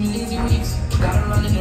Easy weeks. Gotta run it